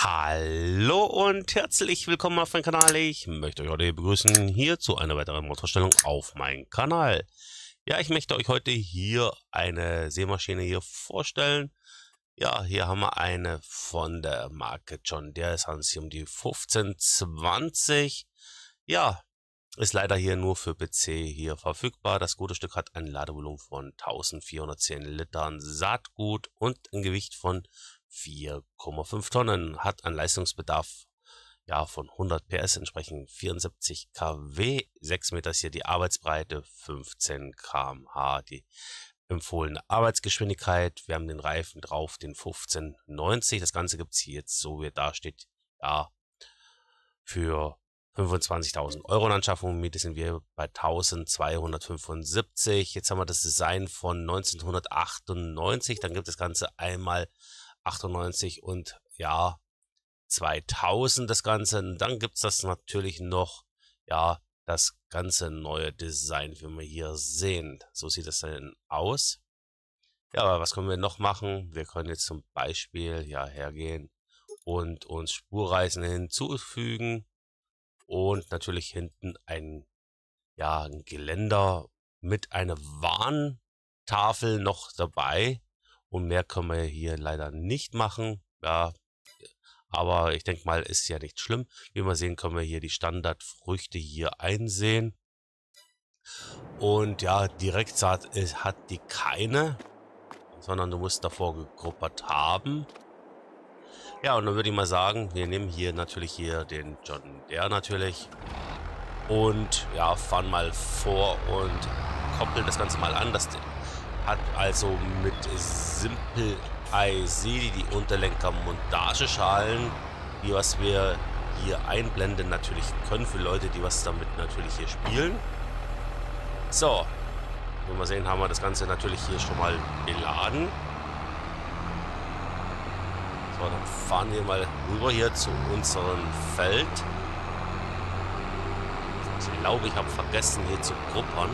Hallo und herzlich willkommen auf meinem Kanal. Ich möchte euch heute begrüßen hier zu einer weiteren Motorstellung auf meinem Kanal. Ja, ich möchte euch heute hier eine Seemaschine hier vorstellen. Ja, hier haben wir eine von der Marke John Deere. Es handelt sich um die 1520. Ja, ist leider hier nur für PC hier verfügbar. Das gute Stück hat ein Ladevolumen von 1410 Litern Saatgut und ein Gewicht von 4,5 Tonnen, hat einen Leistungsbedarf ja, von 100 PS, entsprechend 74 kW, 6 Meter ist hier die Arbeitsbreite, 15 kmh die empfohlene Arbeitsgeschwindigkeit. Wir haben den Reifen drauf, den 1590. Das Ganze gibt es hier jetzt, so wie er da steht, ja, für 25.000 Euro in Anschaffung. Miete sind wir bei 1275. Jetzt haben wir das Design von 1998. Dann gibt das Ganze einmal 98 und ja, 2000 das Ganze. Und dann gibt es das natürlich noch, ja, das ganze neue Design, wie wir hier sehen. So sieht das dann aus. Ja, aber was können wir noch machen? Wir können jetzt zum Beispiel ja hergehen und uns Spurreisen hinzufügen und natürlich hinten ein, ja, ein Geländer mit einer Warntafel noch dabei. Und mehr können wir hier leider nicht machen. Ja, aber ich denke mal, ist ja nicht schlimm. Wie wir sehen, können wir hier die Standardfrüchte hier einsehen. Und ja, Direktsaat ist, hat die keine, sondern du musst davor gegruppert haben. Ja, und dann würde ich mal sagen, wir nehmen hier natürlich hier den John Deere natürlich. Und ja, fahren mal vor und koppeln das Ganze mal an. Das hat also mit Simple IC die Unterlenker-Montageschalen, die was wir hier einblenden natürlich können für Leute, die was damit natürlich hier spielen. So, wie wir sehen, haben wir das Ganze natürlich hier schon mal beladen. So, dann fahren wir mal rüber hier zu unserem Feld. Ich glaube, ich habe vergessen hier zu gruppern.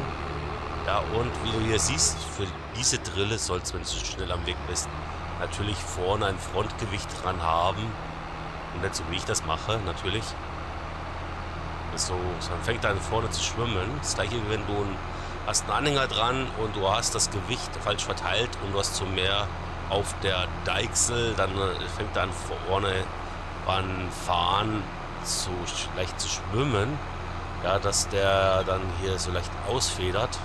Ja, und wie du hier siehst, für diese Drille sollst, wenn du schnell am Weg bist, natürlich vorne ein Frontgewicht dran haben. Und nicht so wie ich das mache, natürlich. So, dann fängt an vorne zu schwimmen. Das gleiche wie wenn du ein, hast einen Anhänger dran und du hast das Gewicht falsch verteilt und du hast zu mehr auf der Deichsel, dann äh, fängt an vorne beim Fahren zu leicht zu schwimmen. Ja, dass der dann hier so leicht ausfedert.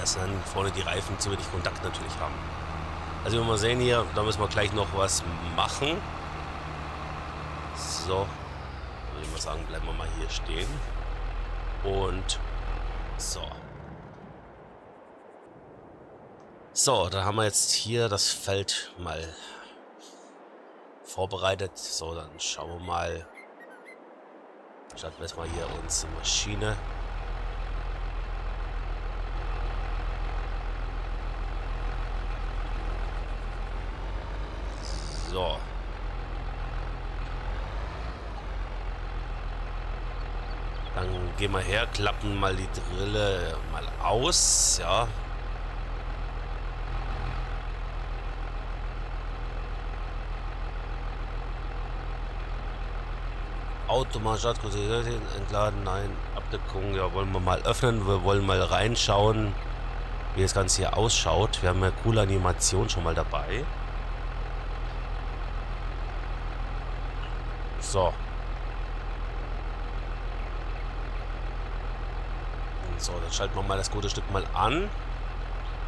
Dass dann vorne die Reifen zu wenig Kontakt natürlich haben. Also wenn wir sehen hier, da müssen wir gleich noch was machen. So, würde ich mal sagen, bleiben wir mal hier stehen. Und so. So, dann haben wir jetzt hier das Feld mal vorbereitet. So, dann schauen wir mal. Starten wir erstmal hier unsere Maschine. So. Dann gehen wir her, klappen mal die Drille mal aus, ja. Automat entladen, nein, Abdeckung, ja, wollen wir mal öffnen, wir wollen mal reinschauen, wie das Ganze hier ausschaut. Wir haben eine coole Animation schon mal dabei. So. So, dann schalten wir mal das gute Stück mal an.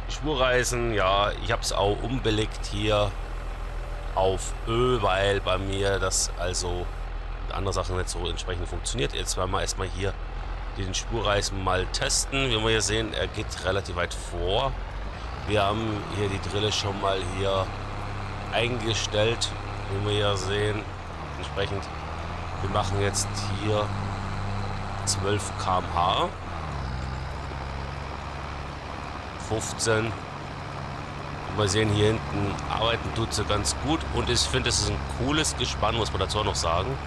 Spurreisen, ja, ich habe es auch umbelegt hier auf Ö, weil bei mir das also andere Sachen nicht so entsprechend funktioniert. Jetzt werden wir erstmal hier den Spurreisen mal testen. Wie wir hier sehen, er geht relativ weit vor. Wir haben hier die Drille schon mal hier eingestellt, wie wir hier sehen. Entsprechend, wir machen jetzt hier 12 km/h. 15. Und wir sehen hier hinten, arbeiten tut sie ganz gut. Und ich finde, es ist ein cooles Gespann, muss man dazu auch noch sagen.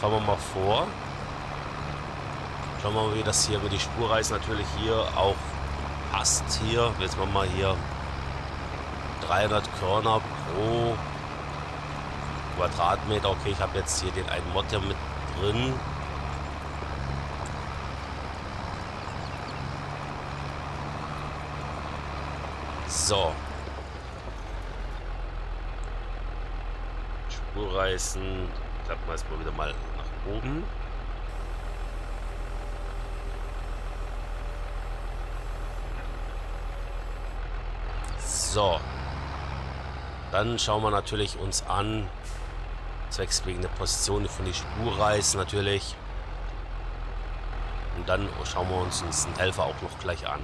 Fahren wir mal vor. Schauen wir mal, wie das hier, wie die Spurreise natürlich hier auch passt. Hier, jetzt machen wir hier 300 Körner pro Quadratmeter. Okay, ich habe jetzt hier den einen Mod ja mit drin. So. Spurreißen. Klappen wir erstmal wieder mal nach oben. So. Dann schauen wir natürlich uns an, zwecks wegen der Position von die Spurreißen natürlich. Und dann schauen wir uns den Helfer auch noch gleich an.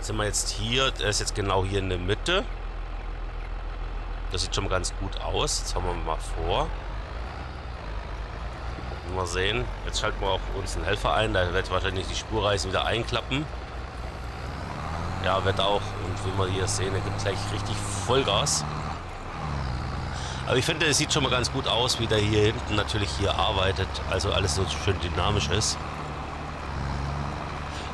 sind wir jetzt hier, der ist jetzt genau hier in der Mitte. Das sieht schon mal ganz gut aus. Jetzt haben wir mal vor. Mal sehen. Jetzt schalten wir auch uns einen Helfer ein. Da wird wahrscheinlich die Spurreisen wieder einklappen. Ja, wird auch. Und wie wir hier sehen, er gibt gleich richtig Vollgas. Aber ich finde, es sieht schon mal ganz gut aus, wie der hier hinten natürlich hier arbeitet. Also alles so schön dynamisch ist.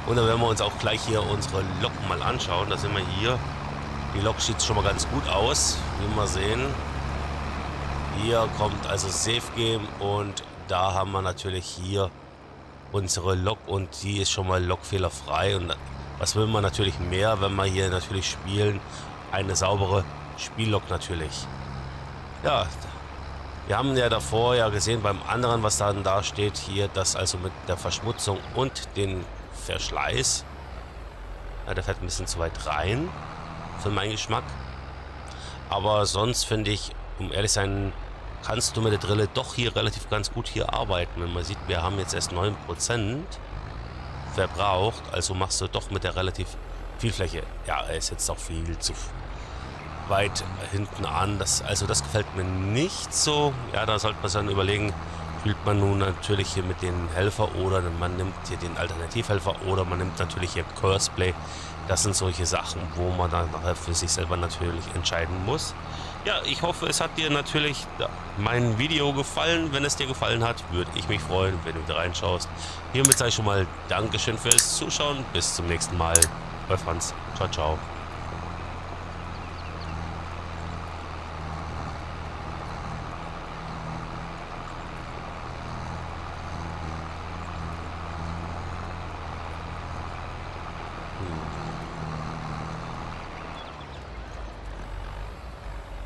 Und dann werden wir uns auch gleich hier unsere Lok mal anschauen. Da sind wir hier. Die Lok sieht schon mal ganz gut aus, wie wir sehen. Hier kommt also Safe Game und da haben wir natürlich hier unsere Lok und die ist schon mal lokfehlerfrei. Und was will man natürlich mehr, wenn wir hier natürlich spielen? Eine saubere Spiellok natürlich. Ja, wir haben ja davor ja gesehen beim anderen, was dann da steht, hier, dass also mit der Verschmutzung und den Verschleiß. Ja, der fährt ein bisschen zu weit rein. Für meinen Geschmack. Aber sonst finde ich, um ehrlich sein, kannst du mit der Drille doch hier relativ ganz gut hier arbeiten. Wenn man sieht, wir haben jetzt erst 9% verbraucht. Also machst du doch mit der relativ viel Fläche. Ja, er ist jetzt auch viel zu weit hinten an. Das, also das gefällt mir nicht so. Ja, da sollte man dann überlegen, spielt man nun natürlich hier mit den Helfer oder man nimmt hier den Alternativhelfer oder man nimmt natürlich hier Curseplay. Das sind solche Sachen, wo man dann nachher für sich selber natürlich entscheiden muss. Ja, ich hoffe, es hat dir natürlich mein Video gefallen. Wenn es dir gefallen hat, würde ich mich freuen, wenn du wieder reinschaust. Hiermit sage ich schon mal Dankeschön fürs Zuschauen. Bis zum nächsten Mal. Bei Franz. Ciao, ciao.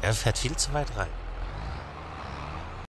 Er fährt viel zu weit rein.